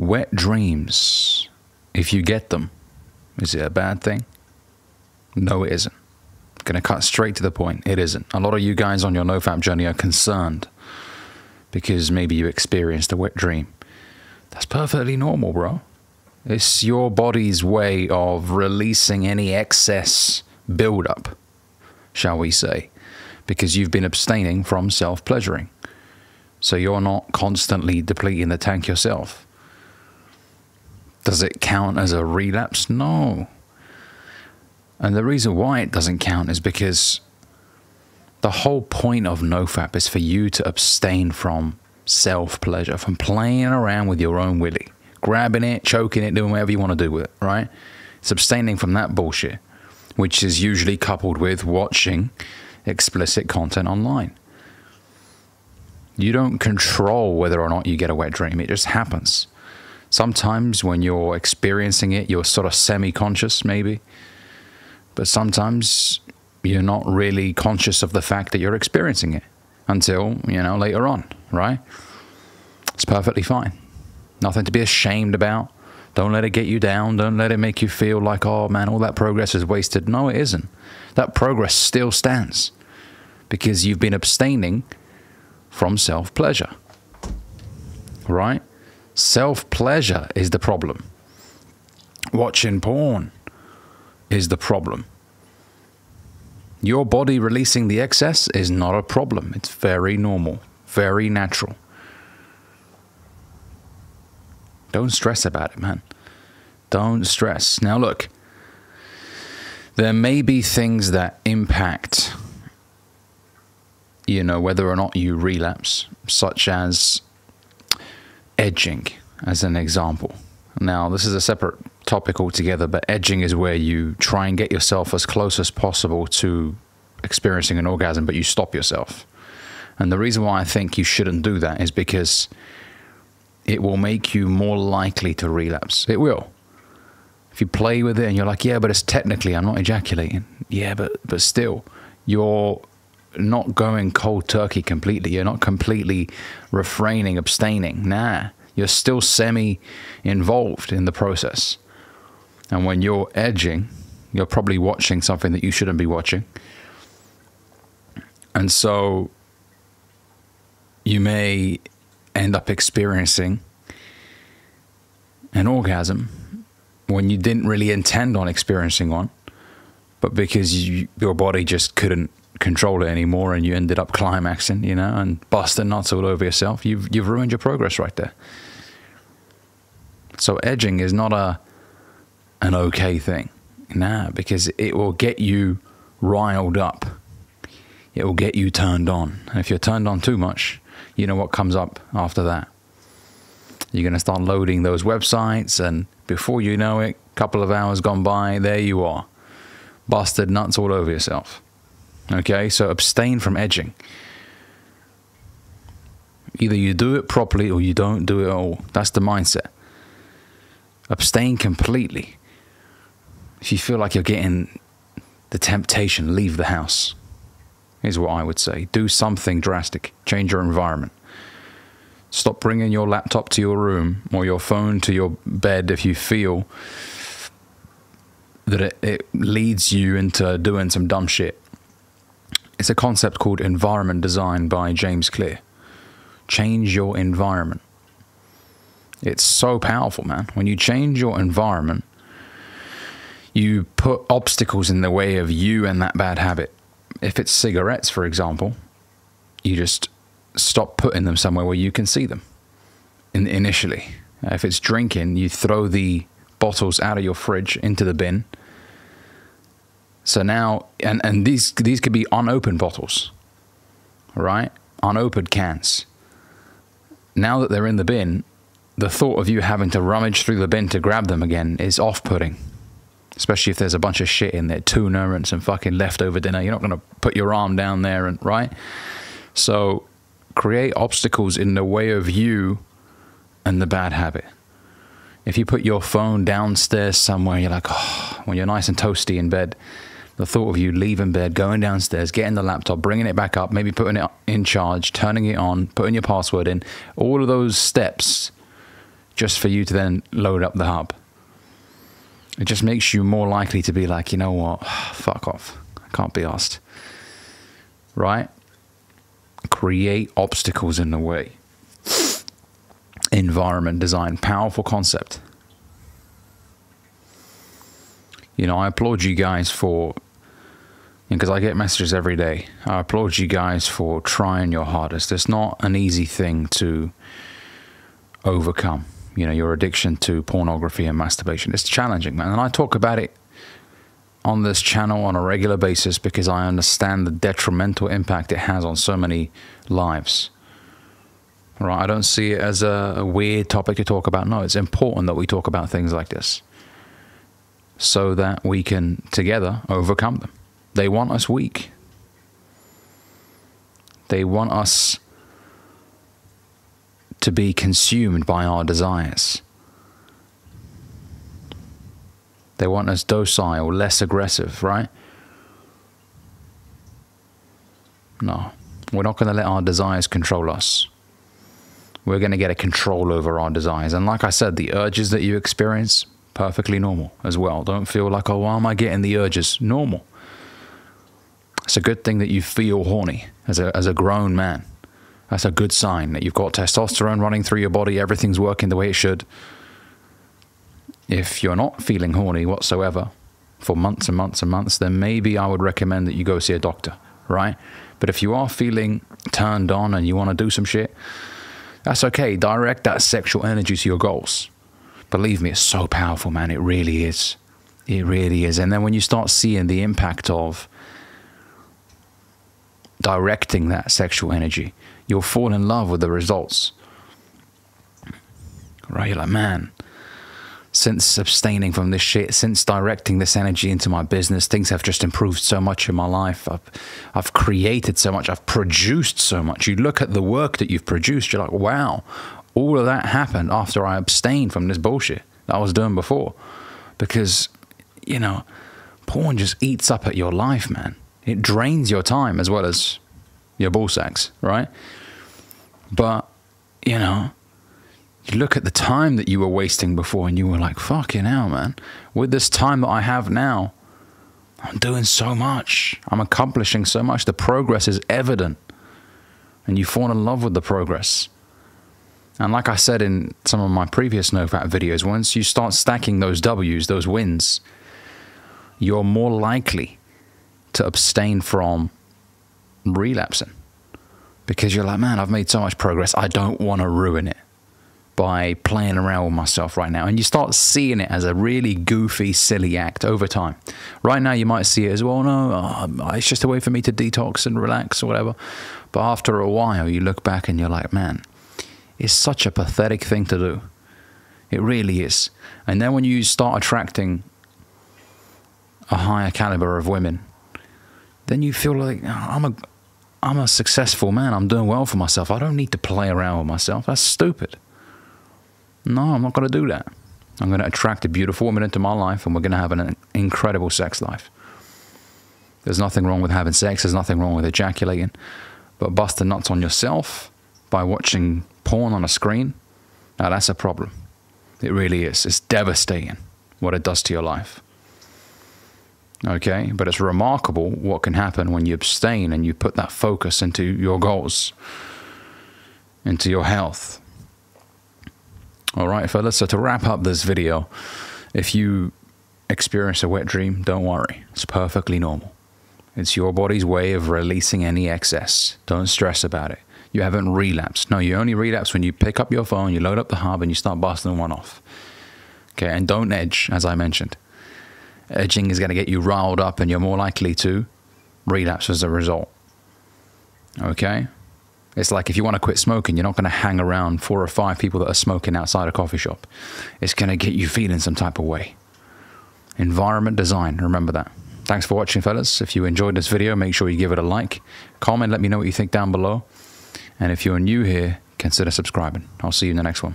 Wet dreams, if you get them, is it a bad thing? No, it isn't. I'm Gonna cut straight to the point. It isn't. A lot of you guys on your nofap journey are concerned because maybe you experienced a wet dream. That's perfectly normal, bro. It's your body's way of releasing any excess buildup, shall we say, because you've been abstaining from self pleasuring. So you're not constantly depleting the tank yourself. Does it count as a relapse? No. And the reason why it doesn't count is because the whole point of nofap is for you to abstain from self pleasure, from playing around with your own willy, grabbing it, choking it, doing whatever you want to do with it, right? It's abstaining from that bullshit, which is usually coupled with watching explicit content online. You don't control whether or not you get a wet dream, it just happens. Sometimes when you're experiencing it, you're sort of semi conscious, maybe but sometimes you're not really conscious of the fact that you're experiencing it until, you know, later on, right? It's perfectly fine. Nothing to be ashamed about. Don't let it get you down. Don't let it make you feel like, oh man, all that progress is wasted. No, it isn't. That progress still stands because you've been abstaining from self pleasure. Right? Self pleasure is the problem. Watching porn is the problem. Your body releasing the excess is not a problem. It's very normal, very natural. Don't stress about it, man. Don't stress. Now, look, there may be things that impact, you know, whether or not you relapse, such as edging, as an example. Now, this is a separate topic altogether, but edging is where you try and get yourself as close as possible to experiencing an orgasm, but you stop yourself. And the reason why I think you shouldn't do that is because it will make you more likely to relapse. It will. If you play with it and you're like, yeah, but it's technically I'm not ejaculating. Yeah, but but still, you're not going cold turkey completely. You're not completely refraining, abstaining. Nah, you're still semi involved in the process. And when you're edging, you're probably watching something that you shouldn't be watching. And so you may end up experiencing an orgasm when you didn't really intend on experiencing one, but because you, your body just couldn't control it anymore and you ended up climaxing, you know, and busting nuts all over yourself, you've, you've ruined your progress right there. So edging is not a an okay thing. Nah, because it will get you riled up. It will get you turned on. And if you're turned on too much, you know what comes up after that. You're going to start loading those websites, and before you know it, a couple of hours gone by, there you are. Busted nuts all over yourself. Okay, so abstain from edging. Either you do it properly or you don't do it at all. That's the mindset. Abstain completely. If you feel like you're getting the temptation, leave the house. Is what I would say. Do something drastic. Change your environment. Stop bringing your laptop to your room or your phone to your bed if you feel that it, it leads you into doing some dumb shit. It's a concept called environment design by James Clear. Change your environment. It's so powerful, man. When you change your environment, you put obstacles in the way of you and that bad habit. If it's cigarettes, for example, you just stop putting them somewhere where you can see them in, initially. If it's drinking, you throw the bottles out of your fridge into the bin. So now, and, and these, these could be unopened bottles, right? Unopened cans. Now that they're in the bin, the thought of you having to rummage through the bin to grab them again is off putting especially if there's a bunch of shit in there, tuna and some fucking leftover dinner. You're not going to put your arm down there and right. So create obstacles in the way of you and the bad habit. If you put your phone downstairs somewhere, you're like, oh, when you're nice and toasty in bed, the thought of you leaving bed, going downstairs, getting the laptop, bringing it back up, maybe putting it in charge, turning it on, putting your password in, all of those steps just for you to then load up the hub. It just makes you more likely to be like, you know what, fuck off. I can't be asked. Right? Create obstacles in the way. Environment design, powerful concept. You know, I applaud you guys for because I get messages every day. I applaud you guys for trying your hardest. It's not an easy thing to overcome. You know, your addiction to pornography and masturbation. It's challenging, man. And I talk about it on this channel on a regular basis because I understand the detrimental impact it has on so many lives. Right? I don't see it as a, a weird topic to talk about. No, it's important that we talk about things like this so that we can together overcome them. They want us weak. They want us to be consumed by our desires. They want us docile, less aggressive, right? No, we're not going to let our desires control us. We're going to get a control over our desires. And like I said, the urges that you experience, perfectly normal as well. Don't feel like, oh, why am I getting the urges? Normal. It's a good thing that you feel horny as a, as a grown man. That's a good sign that you've got testosterone running through your body, everything's working the way it should. If you're not feeling horny whatsoever for months and months and months, then maybe I would recommend that you go see a doctor, right? But if you are feeling turned on and you want to do some shit, that's okay. Direct that sexual energy to your goals. Believe me, it's so powerful, man. It really is. It really is. And then when you start seeing the impact of directing that sexual energy, you'll fall in love with the results. Right? You're like, man, since abstaining from this shit, since directing this energy into my business, things have just improved so much in my life. I've, I've created so much, I've produced so much. You look at the work that you've produced, you're like, wow, all of that happened after I abstained from this bullshit that I was doing before. Because, you know, porn just eats up at your life, man. It drains your time as well as your ball sacks, right? But, you know, you look at the time that you were wasting before and you were like, fucking hell, man. With this time that I have now, I'm doing so much. I'm accomplishing so much. The progress is evident. And you fall in love with the progress. And like I said in some of my previous NoFap videos, once you start stacking those W's, those wins, you're more likely to abstain from relapsing because you're like, man, I've made so much progress. I don't want to ruin it by playing around with myself right now. And you start seeing it as a really goofy, silly act over time. Right now, you might see it as, well, no, oh, it's just a way for me to detox and relax or whatever. But after a while, you look back and you're like, man, it's such a pathetic thing to do. It really is. And then when you start attracting a higher caliber of women then you feel like oh, I'm a I'm a successful man. I'm doing well for myself. I don't need to play around with myself. That's stupid. No, I'm not going to do that. I'm going to attract a beautiful woman into my life and we're going to have an incredible sex life. There's nothing wrong with having sex. There's nothing wrong with ejaculating. But busting nuts on yourself by watching porn on a screen, now that's a problem. It really is. It's devastating what it does to your life. Okay, but it's remarkable what can happen when you abstain and you put that focus into your goals, into your health. All right, fellas, so to wrap up this video, if you experience a wet dream, don't worry, it's perfectly normal. It's your body's way of releasing any excess. Don't stress about it. You haven't relapsed. No, you only relapse when you pick up your phone, you load up the hub, and you start busting one off. Okay, and don't edge, as I mentioned edging is going to get you riled up and you're more likely to relapse as a result. Okay? It's like if you want to quit smoking, you're not going to hang around four or five people that are smoking outside a coffee shop. It's going to get you feeling some type of way. Environment design, remember that. Thanks for watching, fellas. If you enjoyed this video, make sure you give it a like. Comment, let me know what you think down below. And if you're new here, consider subscribing. I'll see you in the next one.